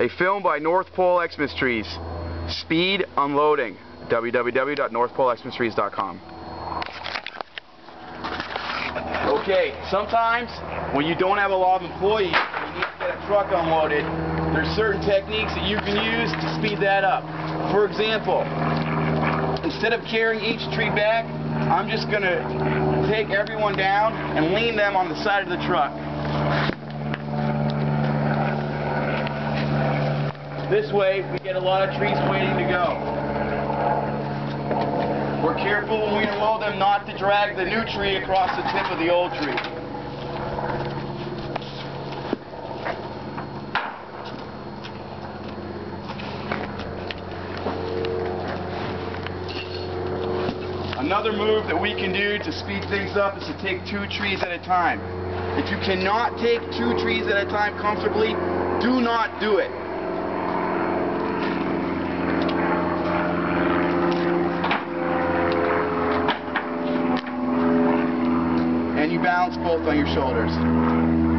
A film by North Pole Xmas Trees. Speed Unloading. www.northpolexmastrees.com. Okay, sometimes when you don't have a lot of employees and you need to get a truck unloaded, there's certain techniques that you can use to speed that up. For example, instead of carrying each tree back, I'm just going to take everyone down and lean them on the side of the truck. This way, we get a lot of trees waiting to go. We're careful when we unload them not to drag the new tree across the tip of the old tree. Another move that we can do to speed things up is to take two trees at a time. If you cannot take two trees at a time comfortably, do not do it. And you balance both on your shoulders.